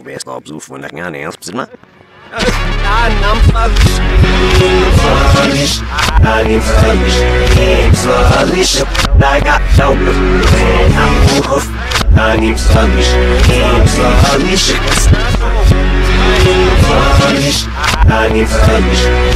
probeer slaap zo van lekker aan eens bezit maar.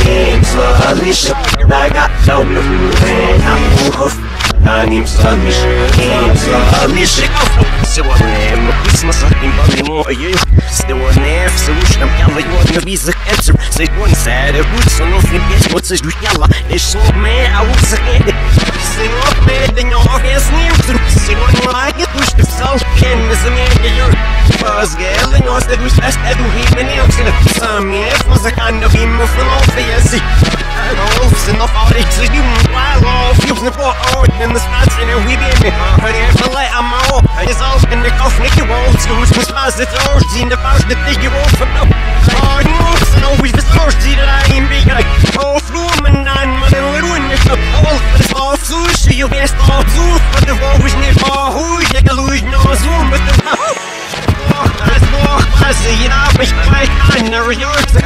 Games for Alicia, I'm not blue, and I'm off I need furnish, games furnish. Сегодня мы письмоса им помимо ее Сегодня все уж нам яла его не визах энсер Сегодня сэр будь но не петь вот сэж яла И что мы а у сахеды Сегодня мы да не офис не утру Сегодня лагет уж ты псал кен не заменяю Возгелы но стэд уж эст эду хи мне оксина Сами эф музыканно виму филофияси Олсен of all ik zeg doen While all fuels in the Oh, in the spots in a wee baby But if I let I'm all I just all in the cough you won't my spots The throws in the bounce The thing you won't from no you won't So always the throws See that I ain't big like Oh, through my nine and little in the cup All for the small sushi You can't stop Zoom But the always need Oh, who you can lose No zoom But the Oh, that's more The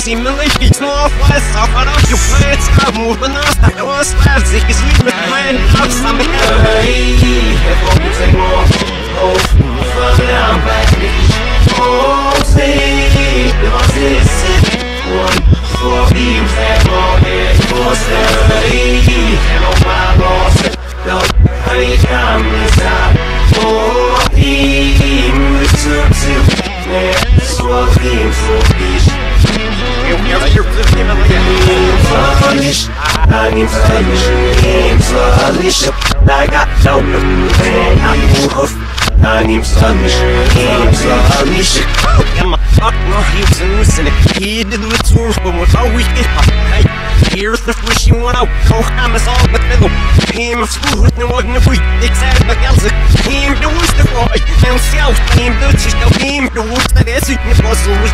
Small flash Off out of your plans I'm moving on the one slabs Ich is leaving the plan Up some Hey, if you. take more, oh, fuck down back, oh, see, the boss is and my boss, the honey come inside. Oh, so Furnish, I need furnish, games furnish. I got no and I'm hoof. I need furnish, games furnish. Gamma fuck no husen listen He did the tour for what Here's the fish you want out Go ham is all but little Him of school with no one of we Excited but else Him the worst of all. And self Him the chish no him the worst that is it Was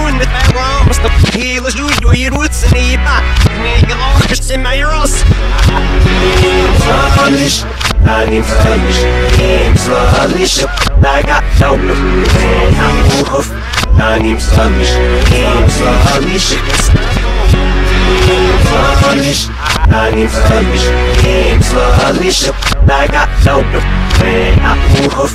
يعلمون الدعوة مستقبلي لجوج ويروسني با من يلوح السما يروس مصالش أني مصالش أني مصالش لا قاعد دولة هم وقف أني مصالش أني مصالش مصالش أني مصالش أني مصالش لا قاعد دولة هم وقف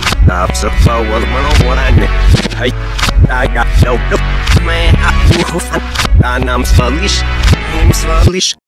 Stop so forward, man, on what I need. Hey, I got no, man, I, I'm sluggish, I'm sluggish.